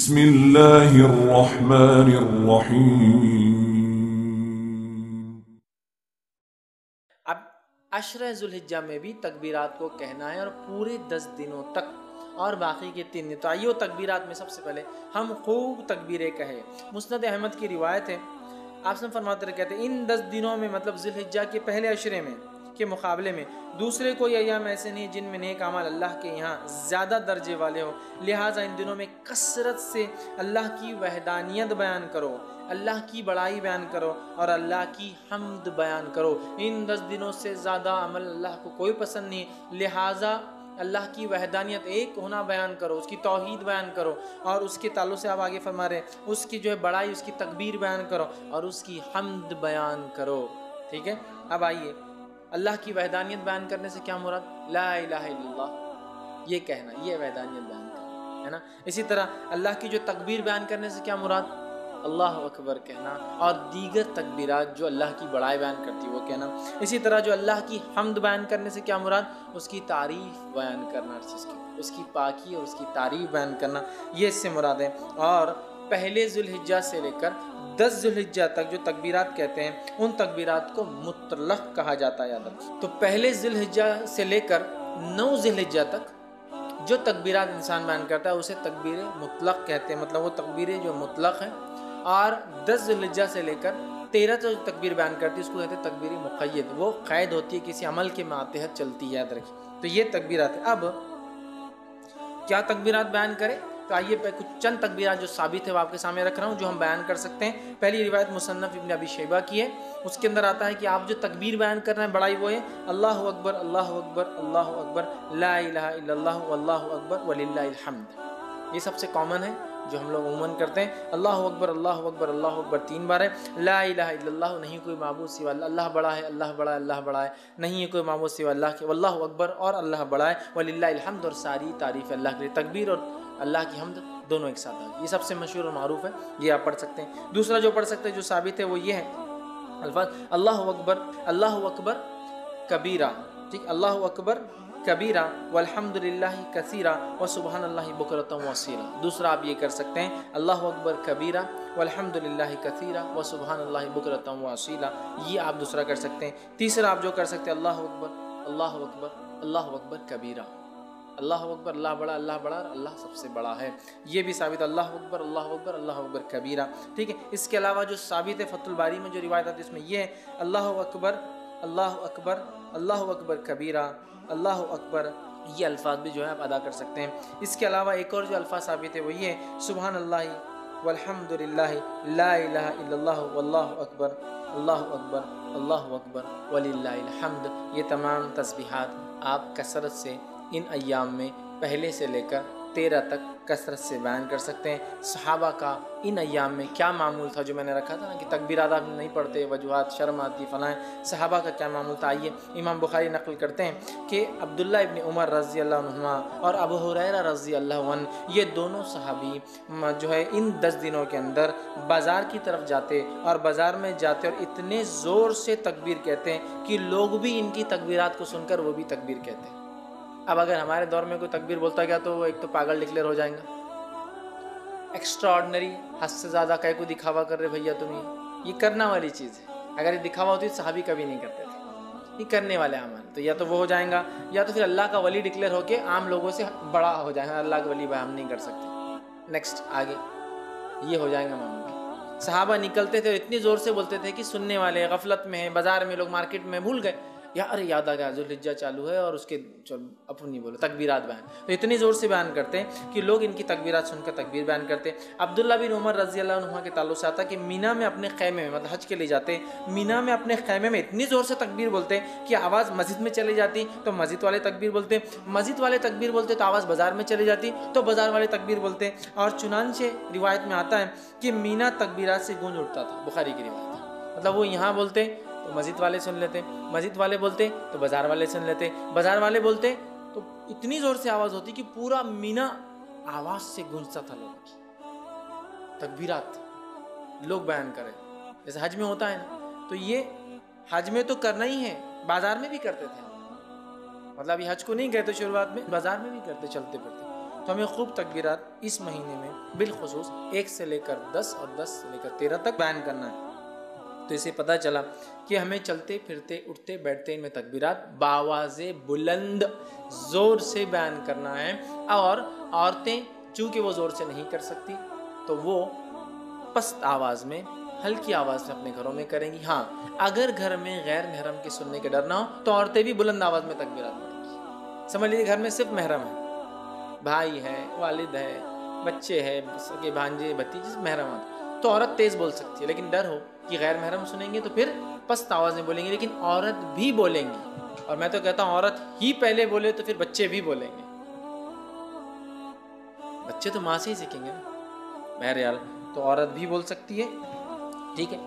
بسم الله الرحمن الرحيم. اب عشرہ ذوالحجہ میں بھی تکبیرات کو کہنا ہے اور پورے دس دنوں تک اور باقی کے تین دن تو آئیے وہ تکبیرات میں سب سے پہلے ہم خوب تکبیریں کہے مسند احمد کی روایت ہے۔ آپ سے فرماتے رہے کہتے ہیں ان دس دنوں میں مطلب ذوالحجہ کے پہلے عشرے میں کے مقابلے میں دوسرے کوئی ایام ایسے نہیں جن میں نیک عمل اللہ کے یہاں زیادہ درجے والے ہو لہٰذا ان دنوں میں کثرت سے اللہ کی وحدانیت بیان کرو، اللہ کی بڑائی بیان کرو اور اللہ کی حمد بیان کرو۔ ان دس دنوں سے زیادہ عمل اللہ کو کوئی پسند نہیں۔ لہٰذا اللہ کی وحدانیت ایک ہونا بیان کرو، اس کی توحید بیان کرو اور اس کے تعلق سے آپ آگے فرما رہے ہیں۔ اس کی جو ہے بڑائی، اس کی تکبیر بیان کرو اور اس کی حمد بیان کرو۔ ٹھیک ہے؟ اب آئیے۔ اللہ کی وحدانیت بیان کرنے سے کیا مراد؟ لا الہ الا اللہ۔ یہ کہنا، یہ وحدانیت بیان کرنا، ہے نا؟ اسی طرح اللہ کی جو تکبیر بیان کرنے سے کیا مراد؟ اللہ اکبر کہنا۔ اور دیگر تکبیرات جو اللہ کی بڑائی بیان کرتی، وہ کہنا۔ اسی طرح جو اللہ کی حمد بیان کرنے سے کیا مراد؟ اس کی تعریف بیان کرنا ہر چیز کی، اس کی پاکی اور اس کی تعریف بیان کرنا۔ یہ اس سے مراد ہے۔ اور پہلے ذوالحجہ سے لے کر دس ذوالحجہ تک جو تکبیرات کہتے ہیں، ان تکبیرات کو مطلق کہا جاتا ہے یاد رکھیں تو پہلے ذوالحجہ سے لے کر نو ذوالحجہ تک جو تکبیرات انسان بیان کرتا ہے، اسے تکبیر مطلق کہتے ہیں۔ مطلب وہ تکبیریں جو مطلق ہیں۔ اور دس ذوالحجہ سے لے کر تیرہ جو تکبیر بیان کرتی ہے، اس کو کہتے ہیں تکبیر مقید۔ وہ قید ہوتی ہے، کسی عمل کے ماتحت چلتی ہے، یاد رکھیں۔ تو یہ تکبیرات ہیں۔ اب کیا تکبیرات بیان کرے تو آئیے پہ کچھ چند تکبیرات جو ثابت ہے وہ آپ کے سامنے رکھ رہا ہوں، جو ہم بیان کر سکتے ہیں۔ پہلی روایت مصنف ابن ابی شیبہ کی ہے۔ اس کے اندر آتا ہے کہ آپ جو تکبیر بیان کر رہے ہیں بڑائی وہ ہے۔ اللہ اکبر اللہ اکبر اللہ اکبر، لا الہ الا اللہ، واللہ اکبر، وللہ الحمد۔ یہ سب سے کامن ہے۔ جو ہم لوگ عموماً کرتے ہیں، اللہ اکبر اللہ اکبر اللہ اکبر، تین بار ہے۔ لا الہ الا اللہ، نہیں کوئی معبود سوا اللہ۔ اللہ بڑا ہے، اللہ بڑا ہے، اللہ بڑا ہے۔ نہیں ہے کوئی معبود سوا اللہ کے۔ واللہ اکبر اور اللہ بڑا ہے۔ وللہ الحمد اور ساری تعریف اللہ کے لیے۔ تکبیر اور اللہ کی حمد دونوں ایک ساتھ یہ سب سے مشہور اور معروف ہے، یہ آپ پڑھ سکتے ہیں۔ دوسرا جو پڑھ سکتے ہیں، جو ثابت ہے، وہ یہ ہے، الفاظ، اللہ اکبر اللہ اکبر کبیرہ۔ ٹھیک، اللہ اکبر کبیرہ والحمد للہ کثیرہ و سبحان اللہ بکرتم وسیرہ دوسرا آپ یہ کر سکتے ہیں، اللہ اکبر کبیرہ والحمد للہ کثیرہ و سبحان اللہ بکرتم وسیلہ یہ آپ دوسرا کر سکتے ہیں۔ تیسرا آپ جو کر سکتے ہیں، اللہ اکبر اللہ اکبر اللہ اکبر کبیرہ۔ اللہ اکبر، اللہ بڑا اللہ بڑا اللہ سب سے بڑا ہے۔ یہ بھی ثابت اللہ اکبر اللہ اکبر اللہ اکبر کبیرہ۔ ٹھیک ہے، اس کے علاوہ جو ثابت ہے فت الباری میں جو روایت آتی ہے، اس میں یہ ہے، اللہ اکبر اللہ اکبر اللہ اکبر کبیرہ، اللہ اکبر، یہ الفاظ بھی جو ہے آپ ادا کر سکتے ہیں۔ اس کے علاوہ ایک اور جو الفاظ ثابت ہے وہ یہ ہے سبحان اللہ والحمد للہ لا الہ الا اللہ، واللہ اکبر، اللہ اکبر اللہ اکبر وللہ الحمد۔ یہ تمام تسبیحات آپ کثرت سے ان ایام میں پہلے سے لے کر تیرہ تک کثرت سے بیان کر سکتے ہیں۔ صحابہ کا ان ایام میں کیا معمول تھا جو میں نے رکھا تھا نا کہ تکبیرات آپ نہیں پڑھتے، وجوہات، شرم آتی، فلاں۔ صحابہ کا کیا معمول تھا؟ آئیے امام بخاری نقل کرتے ہیں کہ عبداللہ ابن عمر رضی اللہ عنہ اور ابو حریرہ رضی اللہ عنہ یہ دونوں صحابی جو ہے ان دس دنوں کے اندر بازار کی طرف جاتے اور بازار میں جاتے اور اتنے زور سے تکبیر کہتے ہیں کہ لوگ بھی ان کی تکبیرات کو سن کر وہ بھی تکبیر کہتے ہیں۔ اب اگر ہمارے دور میں کوئی تکبیر بولتا گیا تو وہ ایک تو پاگل ڈکلیئر ہو جائیں گا۔ ایکسٹرا آرڈنری حد سے زیادہ کہیں کو دکھاوا کر رہے بھیا، تم یہ یہ کرنا والی چیز ہے۔ اگر یہ دکھاوا ہوتی صحابی کبھی نہیں کرتے تھے۔ یہ کرنے والے عمل تو یا تو وہ ہو جائیں گا، یا تو پھر اللہ کا ولی ڈکلیئر ہو کے عام لوگوں سے بڑا ہو جائیں گا اللہ کا ولی بھائی ہم نہیں کر سکتے۔ نیکسٹ آگے۔ یہ ہو جائیں گا معاملہ صحابہ نکلتے تھے اور اتنی زور سے بولتے تھے کہ سننے والے غفلت میں ہیں، بازار میں لوگ مارکیٹ میں بھول گئے۔ یا ارے یاد آ گیا ذوالحجہ چالو ہے اور اس کے چل اپن نہیں بولو تکبیرات بیان۔ تو اتنی زور سے بیان کرتے ہیں کہ لوگ ان کی تکبیرات سن کر تکبیر بیان کرتے ہیں۔ عبداللہ بن عمر رضی اللہ عنہ کے تعلق سے آتا کہ مینا میں اپنے خیمے میں مطلب حج کے لے جاتے ہیں، مینا میں اپنے خیمے میں اتنی زور سے تکبیر بولتے ہیں کہ آواز مسجد میں چلی جاتی تو مسجد والے تکبیر بولتے ہیں۔ مسجد والے تکبیر بولتے تو آواز بازار میں چلی جاتی تو بازار والے تکبیر بولتے ہیں۔ اور چنانچہ روایت میں آتا ہے کہ مینا تکبیرات سے گونج اٹھتا تھا، بخاری کی روایت۔ مطلب وہ یہاں بولتے تو مسجد والے سن لیتے مسجد والے بولتے تو بازار والے سن لیتے بازار والے بولتے تو اتنی زور سے آواز ہوتی کہ پورا مینا آواز سے گونجتا تھا لوگوں کی۔ تکبیرات لوگ بیان کرے جیسے حج میں ہوتا ہے نا، تو یہ حج میں تو کرنا ہی ہے، بازار میں بھی کرتے تھے۔ مطلب یہ حج کو نہیں کہتے شروعات میں، بازار میں بھی کرتے، چلتے پھرتے۔ تو ہمیں خوب تکبیرات اس مہینے میں بالخصوص ایک سے لے کر دس اور دس سے لے کر تیرہ تک بیان کرنا ہے۔ تو اسے پتہ چلا کہ ہمیں چلتے پھرتے، اٹھتے، بیٹھتے ان میں تکبیرات باواز بلند زور سے بیان کرنا ہے اور عورتیں چونکہ وہ زور سے نہیں کر سکتی تو وہ پست آواز میں، ہلکی آواز میں اپنے گھروں میں کریں گی۔ ہاں اگر گھر میں غیر محرم کے سننے کے ڈر نہ ہو تو عورتیں بھی بلند آواز میں تکبیرات پڑھیں گی۔ سمجھ لیجیے گھر میں صرف محرم ہے۔ بھائی ہے، والد ہے، بچے ہے سگے بھانجے، بھتیجے محرم آتے تو عورت تیز بول سکتی ہے، لیکن ڈر ہو۔ کہ غیر محرم سنیں گے تو پھر پست آواز میں بولیں گے، لیکن عورت بھی بولیں گی اور میں تو کہتا ہوں، عورت ہی پہلے بولے تو پھر بچے بھی بولیں گے۔ بچے تو ماں سے ہی سیکھیں گے نا۔ یار تو عورت بھی بول سکتی ہے۔ ٹھیک ہے۔